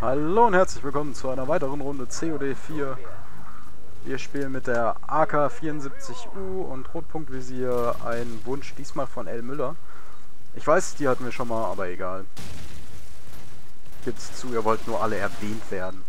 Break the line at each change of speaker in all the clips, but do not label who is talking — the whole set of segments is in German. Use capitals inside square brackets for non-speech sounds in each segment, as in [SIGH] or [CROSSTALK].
Hallo und herzlich willkommen zu einer weiteren Runde COD 4. Wir spielen mit der AK-74U und Rotpunktvisier ein Wunsch, diesmal von L. Müller. Ich weiß, die hatten wir schon mal, aber egal. Gibt's zu, ihr wollt nur alle erwähnt werden.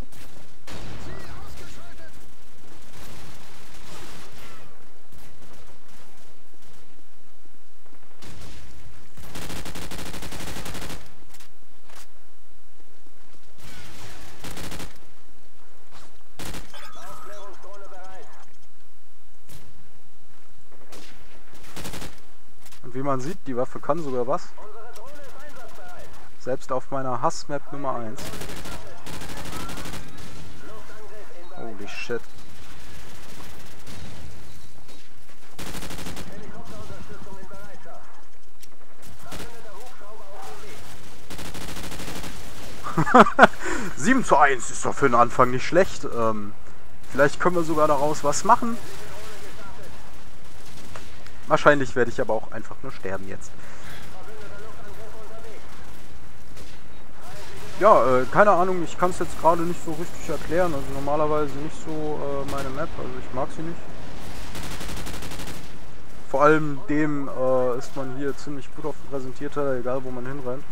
Man sieht, die Waffe kann sogar was. Selbst auf meiner Hassmap Nummer 1. Holy shit. [LAUGHS] Sieben zu 1 ist doch für den Anfang nicht schlecht. Ähm, vielleicht können wir sogar daraus was machen. Wahrscheinlich werde ich aber auch einfach nur sterben jetzt. Ja, äh, keine Ahnung, ich kann es jetzt gerade nicht so richtig erklären. Also normalerweise nicht so äh, meine Map, also ich mag sie nicht. Vor allem dem äh, ist man hier ziemlich gut auf präsentierter, egal wo man hinrennt.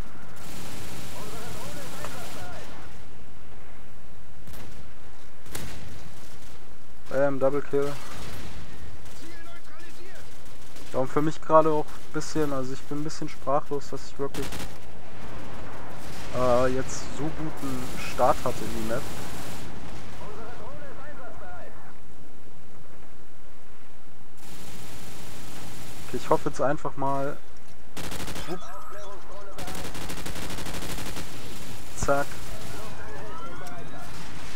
Bam, Double Kill. Und für mich gerade auch ein bisschen, also ich bin ein bisschen sprachlos, dass ich wirklich äh, jetzt so guten Start hatte in die Map. Okay, ich hoffe jetzt einfach mal. Upp. Zack.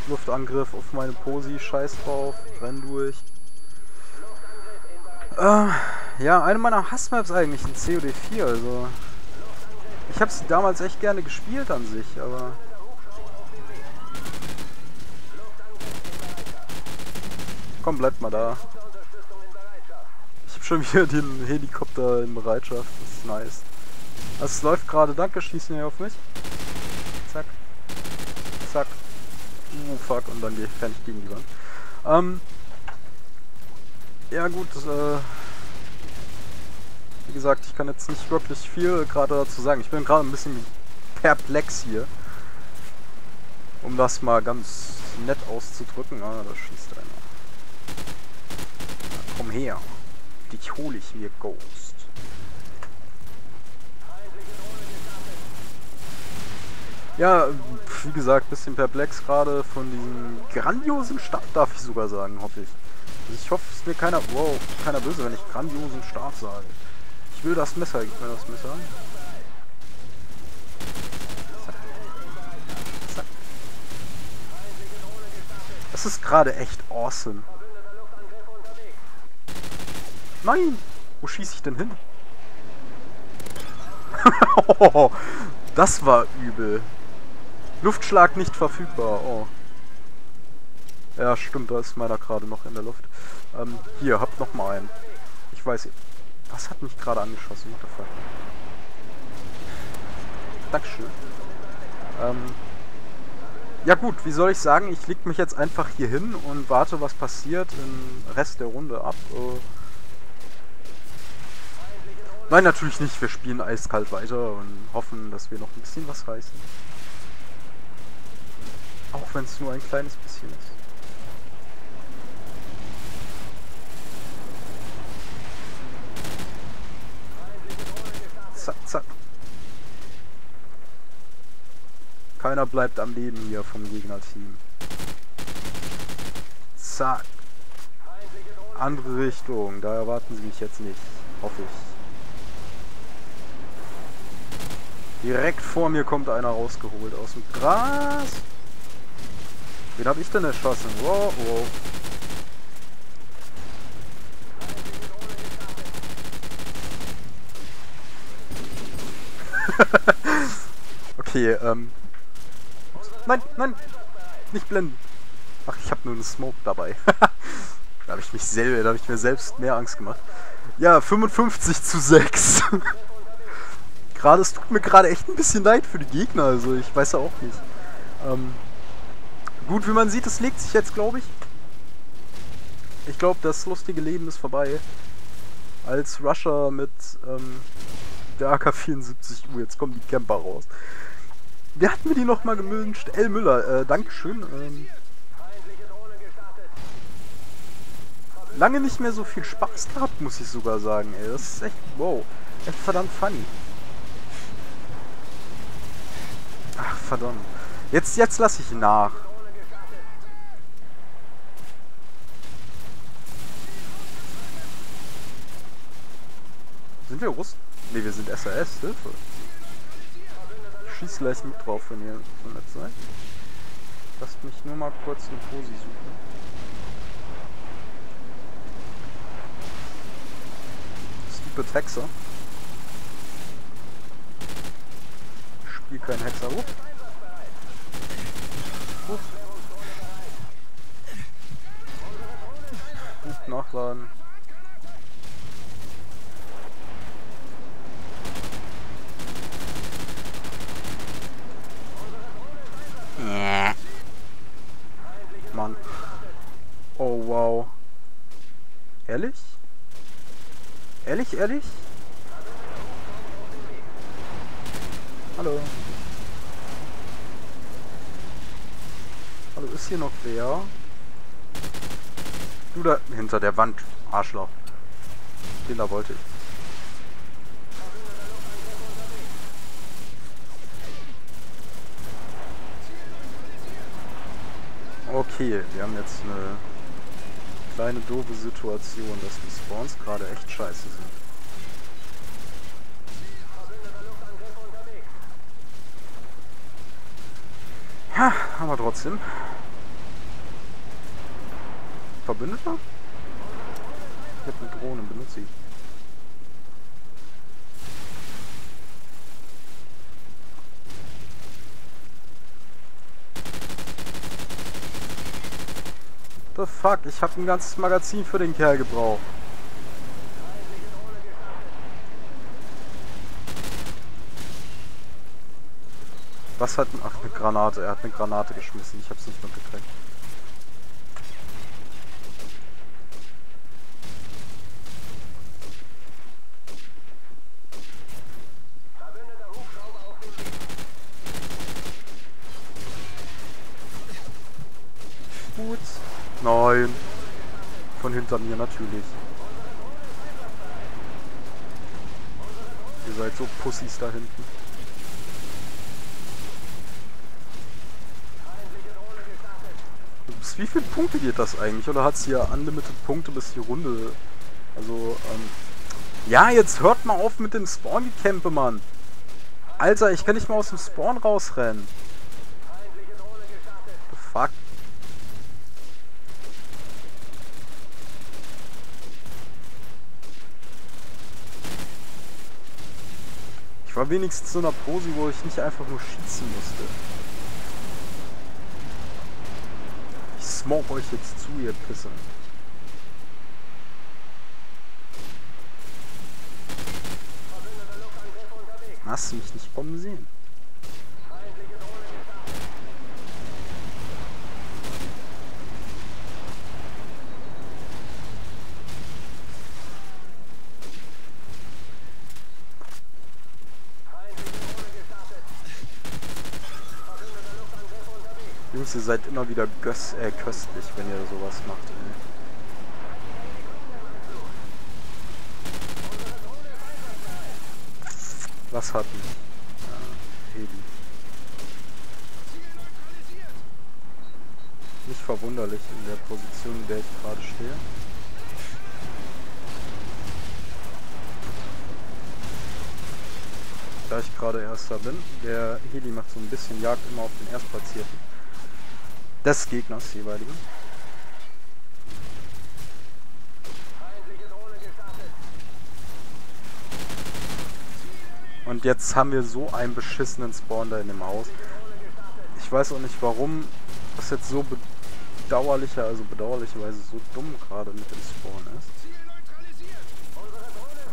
Luftangriff auf meine Posi, scheiß drauf, renn durch. Äh, ja, eine meiner Hassmaps eigentlich in COD 4, also. Ich habe sie damals echt gerne gespielt an sich, aber. Komm, bleibt mal da. Ich habe schon wieder den Helikopter in Bereitschaft, das ist nice. Also es läuft gerade, danke, schießen hier auf mich. Zack. Zack. Uh, fuck, und dann kann ich gegen die Wand. Ähm. Ja gut, äh wie gesagt, ich kann jetzt nicht wirklich viel gerade dazu sagen. Ich bin gerade ein bisschen perplex hier. Um das mal ganz nett auszudrücken. Ah, da schießt einer. Na, komm her. Dich hole ich mir, Ghost. Ja, wie gesagt, bisschen perplex gerade von diesem grandiosen Start, darf ich sogar sagen, hoffe ich. Also ich hoffe, es ist mir keiner, wow, keiner böse, wenn ich grandiosen Start sage. Ich will das Messer, gib mir das Messer. Zack. Zack. Das ist gerade echt awesome. Nein! Wo schieße ich denn hin? [LAUGHS] das war übel. Luftschlag nicht verfügbar. Oh. Ja, stimmt, da ist meiner gerade noch in der Luft. Ähm, hier, habt noch mal einen. Ich weiß, was hat mich gerade angeschossen? What the fuck? Dankeschön. Ähm, ja gut, wie soll ich sagen, ich leg mich jetzt einfach hier hin und warte, was passiert im Rest der Runde ab. Äh, Nein, natürlich nicht. Wir spielen eiskalt weiter und hoffen, dass wir noch ein bisschen was reißen. Auch wenn es nur ein kleines bisschen ist. zack, zack. Keiner bleibt am Leben hier vom Gegnerteam. Zack. Andere Richtung. Da erwarten sie mich jetzt nicht. Hoffe ich. Direkt vor mir kommt einer rausgeholt aus dem Gras. Wen habe ich denn erschossen? Wow, wow. [LAUGHS] okay, ähm. Nein, nein! Nicht blenden! Ach, ich habe nur einen Smoke dabei. [LAUGHS] da habe ich mich selber, da habe ich mir selbst mehr Angst gemacht. Ja, 55 zu 6. [LAUGHS] gerade, es tut mir gerade echt ein bisschen leid für die Gegner, also ich weiß ja auch nicht. Ähm, gut, wie man sieht, es legt sich jetzt, glaube ich. Ich glaube, das lustige Leben ist vorbei. Als Rusher mit ähm, der AK-74U, jetzt kommen die Camper raus. Wer hat mir die nochmal gemünscht? L. Müller, äh, Dankeschön. Ähm, lange nicht mehr so viel Spaß gehabt, muss ich sogar sagen, ey. Das ist echt, wow, echt verdammt funny. Ach, verdammt. Jetzt, jetzt lasse ich nach. Sind wir Russen? Ne, wir sind SAS, Hilfe. Ich schieß gleich mit drauf, wenn ihr so nett seid. Lasst mich nur mal kurz eine Posi suchen. Stupid Hexer. Spiel kein Hexer. Upp. Upp. Upp, nachladen. Mann. Oh, wow. Ehrlich? Ehrlich, ehrlich? Hallo. Hallo, ist hier noch wer? Du da hinter der Wand, Arschloch. Den da wollte ich. Okay, wir haben jetzt eine kleine doofe Situation, dass die Spawns gerade echt scheiße sind. Ha, aber trotzdem. Verbündeter? Ich hab eine Drohne, benutze ich. The fuck, ich habe ein ganzes Magazin für den Kerl gebraucht. Was hat... Ach, eine Granate. Er hat eine Granate geschmissen. Ich hab's nicht mitgekriegt. Gut. Nein. Von hinter mir natürlich. Ihr seid so Pussys da hinten. Bis wie viele Punkte geht das eigentlich? Oder hat sie ja unlimited Punkte bis die Runde? Also, ähm... Ja, jetzt hört mal auf mit dem Spawn-Gecampe, Mann. Alter, ich kann nicht mal aus dem Spawn rausrennen. The fuck? War wenigstens so einer Pose, wo ich nicht einfach nur schießen musste. Ich smoke euch jetzt zu, ihr Pisse. Hast du mich nicht kommen sehen? Jungs, ihr seid immer wieder göss äh, köstlich, wenn ihr sowas macht. Ey. Was hatten? Ja, Heli. Nicht verwunderlich in der Position, in der ich gerade stehe. Da ich gerade Erster bin, der Heli macht so ein bisschen Jagd immer auf den Erstplatzierten des Gegners jeweiligen. Und jetzt haben wir so einen beschissenen Spawn da in dem Haus. Ich weiß auch nicht warum das jetzt so bedauerlicher, also bedauerlicherweise so dumm gerade mit dem Spawn ist.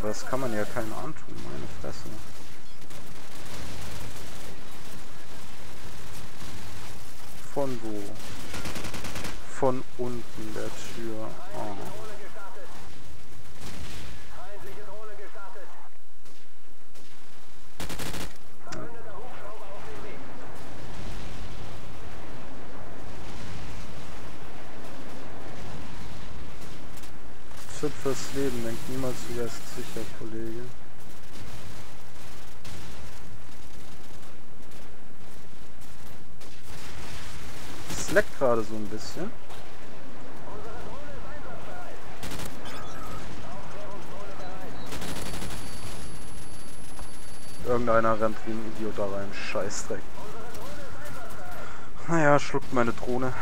Aber das kann man ja keinem antun, meine Fresse. Von wo? Von unten der Tür. Oh. Fürs Leben, denk niemals, du wärst sicher, Kollege. Leckt gerade so ein bisschen. Irgendeiner rennt wie ein Idiot da rein. Scheißdreck. Naja, schluckt meine Drohne.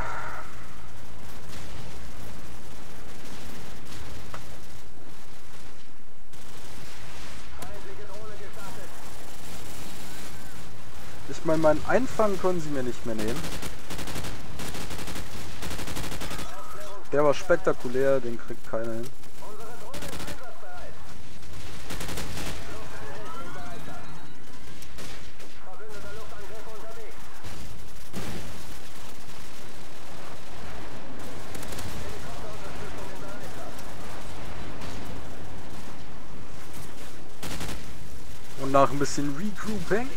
Ich meine, meinen Einfangen können sie mir nicht mehr nehmen. Der war spektakulär, den kriegt keiner hin. Und nach ein bisschen Regrouping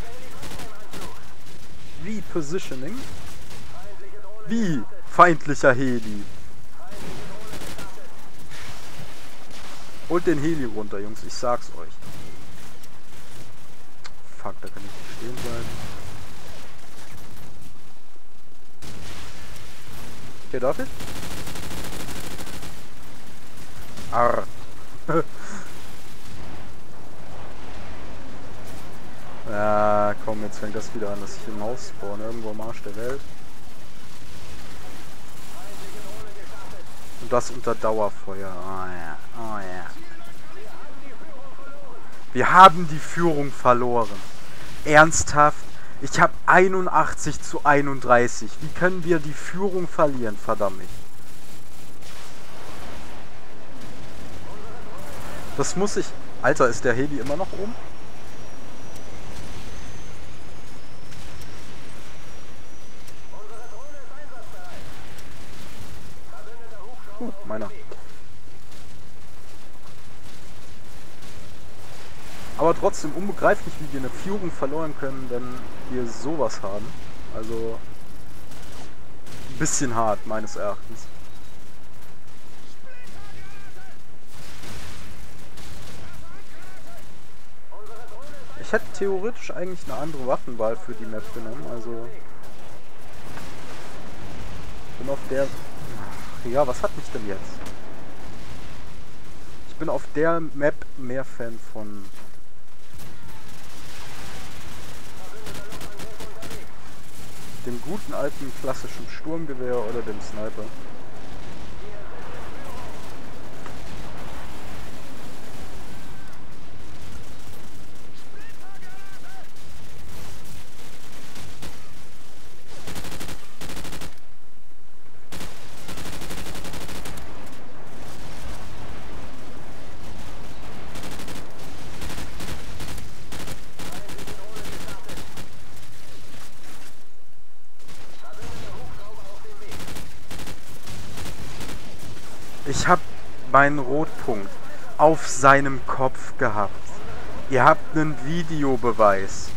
Repositioning. Wie? Feindlicher Heli. Holt den Heli runter, Jungs. Ich sag's euch. Fuck, da kann ich nicht stehen bleiben. Okay, darf ich? Arr. [LAUGHS] Ja, komm, jetzt fängt das wieder an, dass ich im Haus spawn, irgendwo am Arsch der Welt. Und das unter Dauerfeuer. Oh ja, oh ja. Wir haben die Führung verloren. Ernsthaft? Ich habe 81 zu 31. Wie können wir die Führung verlieren, verdammt. Das muss ich... Alter, ist der Heli immer noch oben? Uh, meiner. Aber trotzdem unbegreiflich, wie wir eine Führung verloren können, wenn wir sowas haben. Also ein bisschen hart, meines Erachtens. Ich hätte theoretisch eigentlich eine andere Waffenwahl für die Map genommen, also bin auf der ja, was hat mich denn jetzt? Ich bin auf der Map mehr Fan von... dem guten alten klassischen Sturmgewehr oder dem Sniper. Ich habe meinen Rotpunkt auf seinem Kopf gehabt. Ihr habt einen Videobeweis.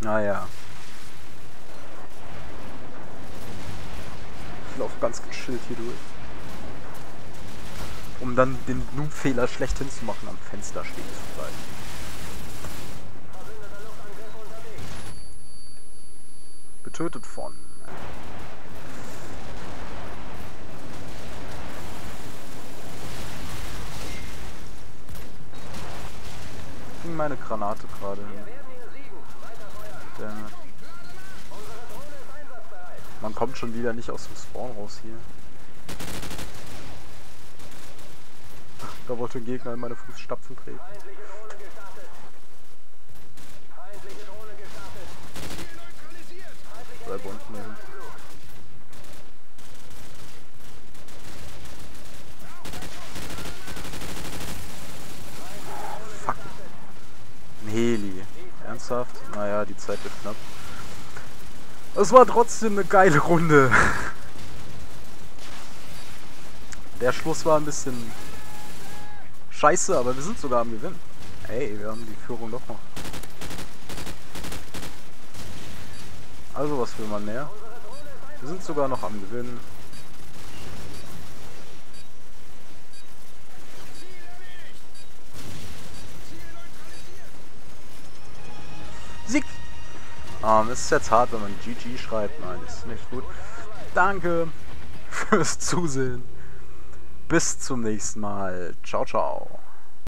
Naja. Ich laufe ganz gechillt hier durch um dann Noob-Fehler schlechthin zu machen, am Fenster stehen zu bleiben. Getötet von. Ging meine Granate gerade. Man kommt schon wieder nicht aus dem Spawn raus hier. Da wollte ein Gegner in meine Fußstapfen treten. Bleib unten hin. Fuck. Ein Heli. Ernsthaft? Naja, die Zeit wird knapp. Es war trotzdem eine geile Runde. Der Schluss war ein bisschen scheiße, aber wir sind sogar am Gewinn. Ey, wir haben die Führung doch noch. Also, was will man mehr? Wir sind sogar noch am Gewinnen. Sieg! Ähm, es ist jetzt hart, wenn man GG schreibt. Nein, ist nicht gut. Danke [LAUGHS] fürs Zusehen. Bis zum nächsten Mal. Ciao, ciao.